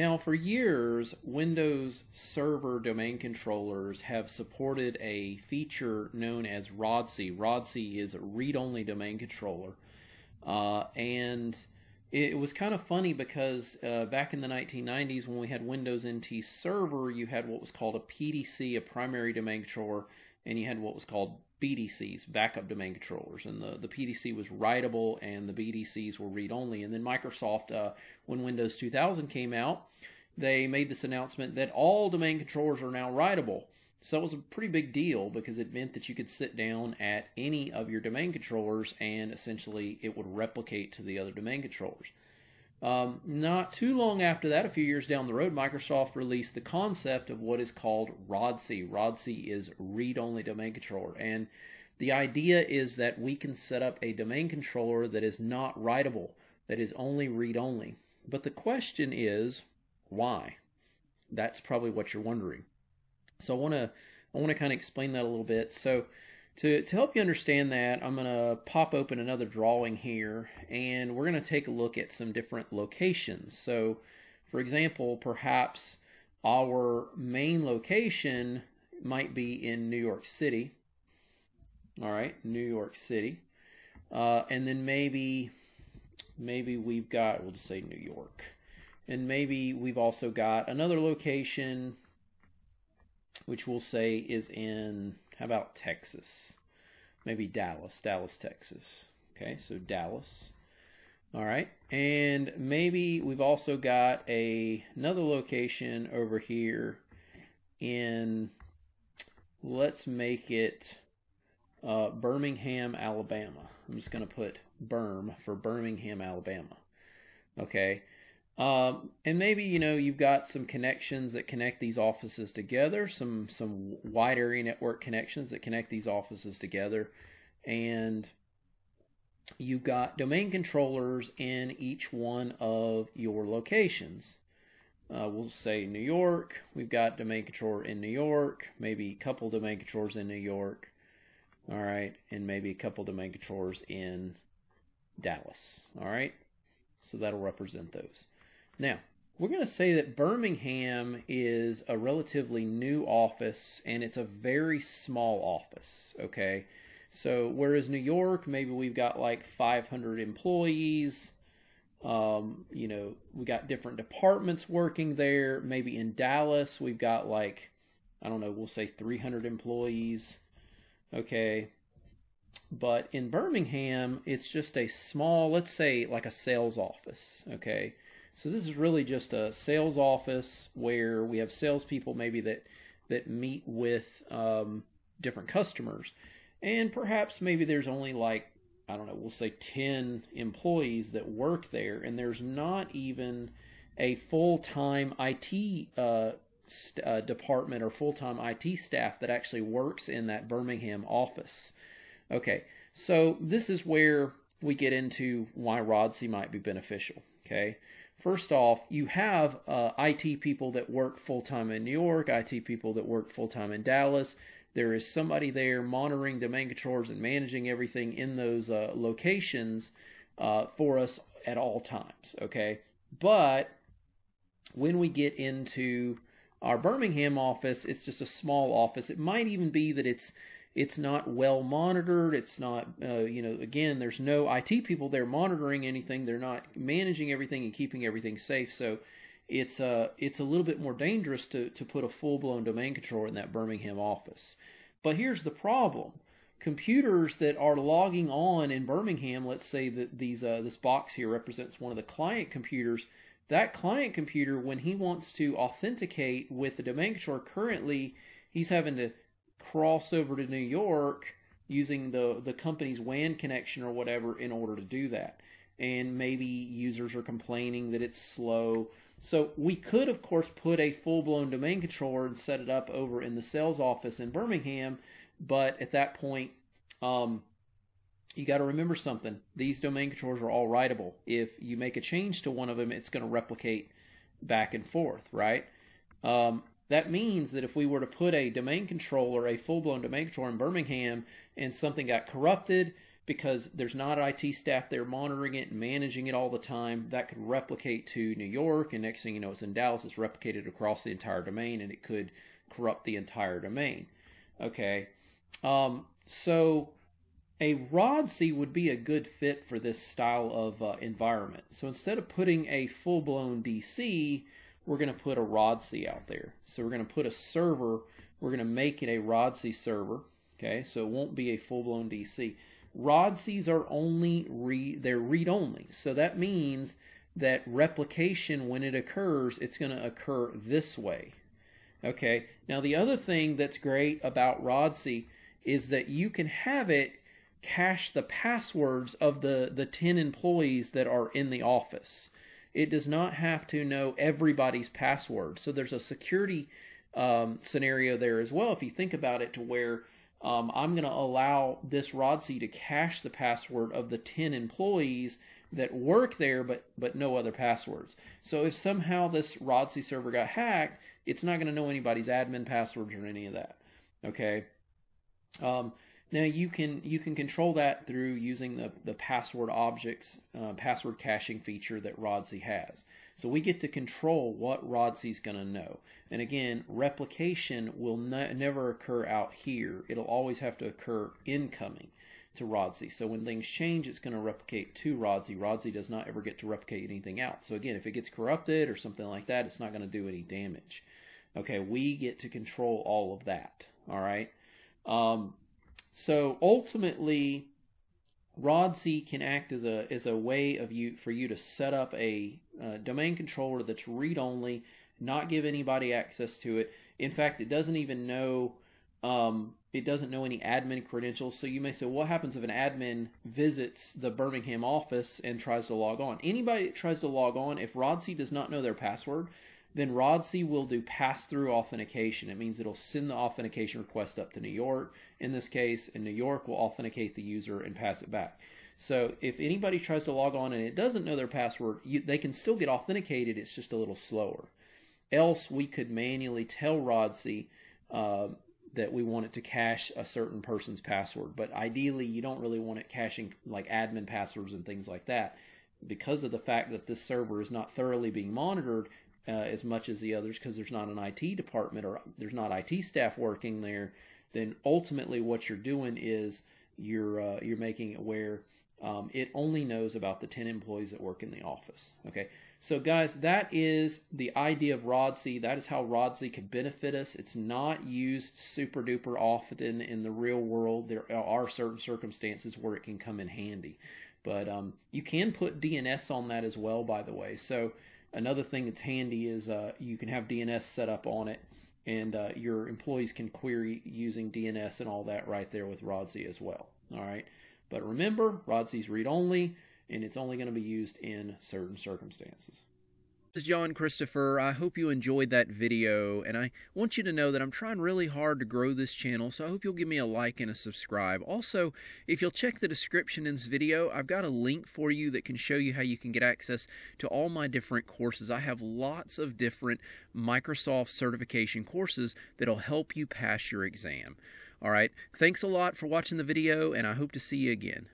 Now, for years, Windows Server domain controllers have supported a feature known as RODC. RODC is a read-only domain controller, uh, and it was kind of funny because uh, back in the 1990s, when we had Windows NT Server, you had what was called a PDC, a primary domain controller, and you had what was called BDCs, backup domain controllers, and the, the PDC was writable and the BDCs were read only. And then Microsoft, uh, when Windows 2000 came out, they made this announcement that all domain controllers are now writable. So it was a pretty big deal because it meant that you could sit down at any of your domain controllers and essentially it would replicate to the other domain controllers. Um, not too long after that, a few years down the road, Microsoft released the concept of what is called RODC. RODC is read only domain controller. And the idea is that we can set up a domain controller that is not writable, that is only read only. But the question is, why? That's probably what you're wondering. So I want to I want to kind of explain that a little bit. So to, to help you understand that, I'm going to pop open another drawing here and we're going to take a look at some different locations. So, for example, perhaps our main location might be in New York City. All right, New York City. Uh, and then maybe maybe we've got, we'll just say New York. And maybe we've also got another location which we'll say is in, how about Texas? Maybe Dallas, Dallas, Texas. Okay, so Dallas. All right, and maybe we've also got a another location over here in, let's make it uh, Birmingham, Alabama. I'm just going to put Berm for Birmingham, Alabama. Okay, um, and maybe you know you've got some connections that connect these offices together, some some wide area network connections that connect these offices together, and you've got domain controllers in each one of your locations. Uh, we'll say New York. We've got domain controller in New York, maybe a couple domain controllers in New York. All right, and maybe a couple domain controllers in Dallas. All right, so that'll represent those. Now, we're going to say that Birmingham is a relatively new office and it's a very small office, okay? So, whereas New York, maybe we've got like 500 employees, um, you know, we got different departments working there. Maybe in Dallas, we've got like, I don't know, we'll say 300 employees, okay? But in Birmingham, it's just a small, let's say like a sales office, okay? So this is really just a sales office where we have salespeople maybe that that meet with um, different customers, and perhaps maybe there's only like I don't know, we'll say ten employees that work there, and there's not even a full time IT uh, st- uh, department or full time IT staff that actually works in that Birmingham office. Okay, so this is where we get into why RODC might be beneficial. Okay, First off, you have uh, IT people that work full time in New York, IT people that work full time in Dallas. There is somebody there monitoring domain controllers and managing everything in those uh, locations uh, for us at all times. Okay, but when we get into our Birmingham office, it's just a small office. It might even be that it's it's not well monitored. It's not, uh, you know, again, there's no IT people there monitoring anything. They're not managing everything and keeping everything safe. So it's uh, it's a little bit more dangerous to, to put a full blown domain controller in that Birmingham office. But here's the problem computers that are logging on in Birmingham, let's say that these uh, this box here represents one of the client computers. That client computer, when he wants to authenticate with the domain controller, currently he's having to cross over to New York using the the company's WAN connection or whatever in order to do that. And maybe users are complaining that it's slow. So we could, of course, put a full blown domain controller and set it up over in the sales office in Birmingham. But at that point, um, you got to remember something. These domain controllers are all writable. If you make a change to one of them, it's going to replicate back and forth, right? Um, that means that if we were to put a domain controller, a full blown domain controller in Birmingham, and something got corrupted because there's not IT staff there monitoring it and managing it all the time. That could replicate to New York, and next thing you know, it's in Dallas. It's replicated across the entire domain, and it could corrupt the entire domain. Okay, um, so a RODC would be a good fit for this style of uh, environment. So instead of putting a full-blown DC, we're going to put a RODC out there. So we're going to put a server. We're going to make it a RODC server. Okay, so it won't be a full-blown DC. RODCs are only read, they're read-only. So that means that replication, when it occurs, it's going to occur this way. Okay, now the other thing that's great about RODC is that you can have it cache the passwords of the, the 10 employees that are in the office. It does not have to know everybody's password. So there's a security um, scenario there as well, if you think about it, to where um, I'm going to allow this RODC to cache the password of the 10 employees that work there but but no other passwords. So if somehow this RODC server got hacked, it's not going to know anybody's admin passwords or any of that. Okay. Um, now you can you can control that through using the, the password objects uh, password caching feature that RODC has. So we get to control what RODC is going to know. And again, replication will ne never occur out here. It'll always have to occur incoming to RODC. So when things change, it's going to replicate to RODC. RODC does not ever get to replicate anything out. So again, if it gets corrupted or something like that, it's not going to do any damage. Okay, we get to control all of that. All right. Um, so ultimately, Rod RODC can act as a as a way of you for you to set up a uh, domain controller that's read only, not give anybody access to it. In fact, it doesn't even know um, it doesn't know any admin credentials. So you may say, what happens if an admin visits the Birmingham office and tries to log on? Anybody that tries to log on, if RODC does not know their password, then RODC will do pass-through authentication. It means it'll send the authentication request up to New York in this case, and New York will authenticate the user and pass it back. So if anybody tries to log on and it doesn't know their password, you, they can still get authenticated. It's just a little slower. Else, we could manually tell RODC uh, that we want it to cache a certain person's password. But ideally, you don't really want it caching like admin passwords and things like that. Because of the fact that this server is not thoroughly being monitored, uh, as much as the others because there's not an IT department or there's not IT staff working there, then ultimately what you're doing is you're uh, you're making it where um, it only knows about the 10 employees that work in the office. Okay, so guys, that is the idea of RODC. That is how RODC could benefit us. It's not used super duper often in the real world. There are certain circumstances where it can come in handy. But um, you can put DNS on that as well, by the way. So Another thing that's handy is uh, you can have DNS set up on it, and uh, your employees can query using DNS and all that right there with RODC as well. All right, but remember, RODC is read only, and it's only going to be used in certain circumstances. This is John Christopher. I hope you enjoyed that video, and I want you to know that I'm trying really hard to grow this channel, so I hope you'll give me a like and a subscribe. Also, if you'll check the description in this video, I've got a link for you that can show you how you can get access to all my different courses. I have lots of different Microsoft certification courses that'll help you pass your exam. All right, thanks a lot for watching the video, and I hope to see you again.